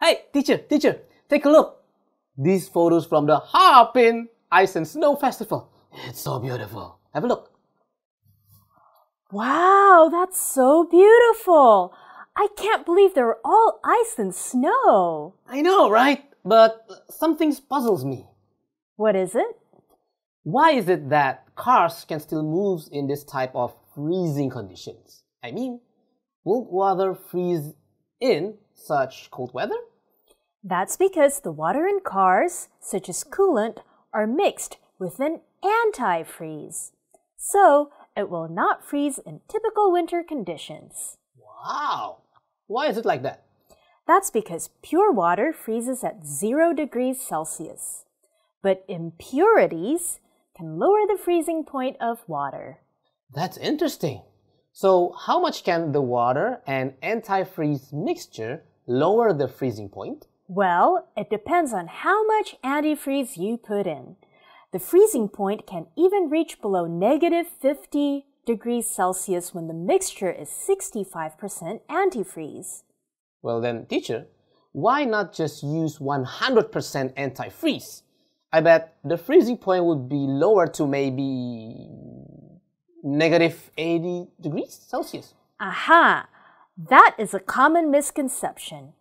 Hey, teacher, teacher, take a look. These photos from the Harbin Ice and Snow Festival. It's so beautiful. Have a look. Wow, that's so beautiful. I can't believe they're all ice and snow. I know, right? But something puzzles me. What is it? Why is it that cars can still move in this type of freezing conditions? I mean, won't water freeze in such cold weather? That's because the water in cars, such as coolant, are mixed with an antifreeze. So, it will not freeze in typical winter conditions. Wow! Why is it like that? That's because pure water freezes at 0 degrees Celsius. But impurities can lower the freezing point of water. That's interesting. So, how much can the water and antifreeze mixture lower the freezing point? Well, it depends on how much antifreeze you put in. The freezing point can even reach below negative 50 degrees Celsius when the mixture is 65% antifreeze. Well then, teacher, why not just use 100% antifreeze? I bet the freezing point would be lower to maybe negative 80 degrees Celsius. Aha! That is a common misconception.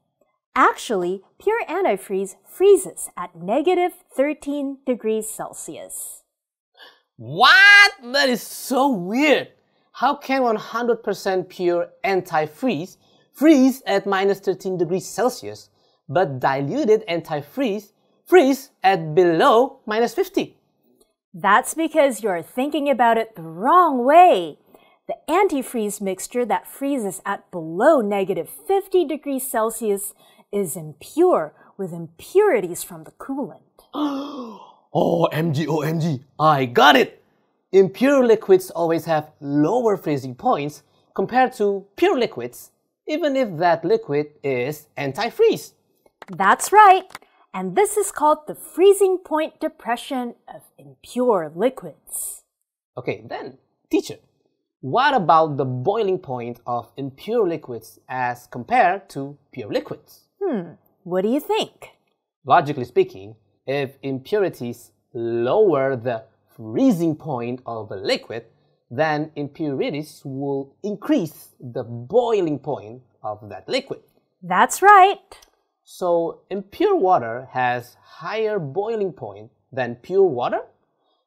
Actually, pure antifreeze freezes at negative 13 degrees Celsius. What? That is so weird. How can 100% pure antifreeze freeze at minus 13 degrees Celsius, but diluted antifreeze freeze at below minus 50? That's because you're thinking about it the wrong way. The antifreeze mixture that freezes at below negative 50 degrees Celsius is impure with impurities from the coolant. oh, MG, OMG, oh, I got it! Impure liquids always have lower freezing points compared to pure liquids, even if that liquid is antifreeze. That's right. And this is called the freezing point depression of impure liquids. Okay, then, teacher, what about the boiling point of impure liquids as compared to pure liquids? Hmm, what do you think? Logically speaking, if impurities lower the freezing point of a liquid, then impurities will increase the boiling point of that liquid. That's right. So impure water has higher boiling point than pure water.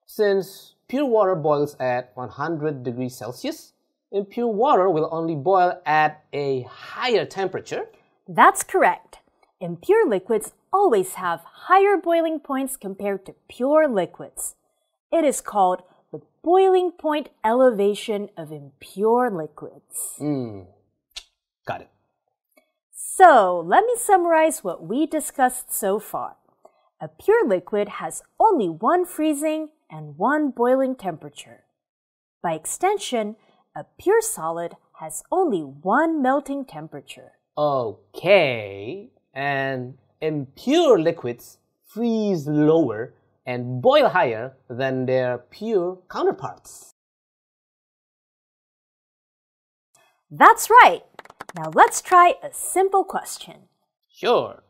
Since pure water boils at 100 degrees Celsius, impure water will only boil at a higher temperature. That's correct. Impure liquids always have higher boiling points compared to pure liquids. It is called the boiling point elevation of impure liquids. Mm, got it. So, let me summarize what we discussed so far. A pure liquid has only one freezing and one boiling temperature. By extension, a pure solid has only one melting temperature. Okay, and impure liquids freeze lower and boil higher than their pure counterparts. That's right. Now let's try a simple question. Sure.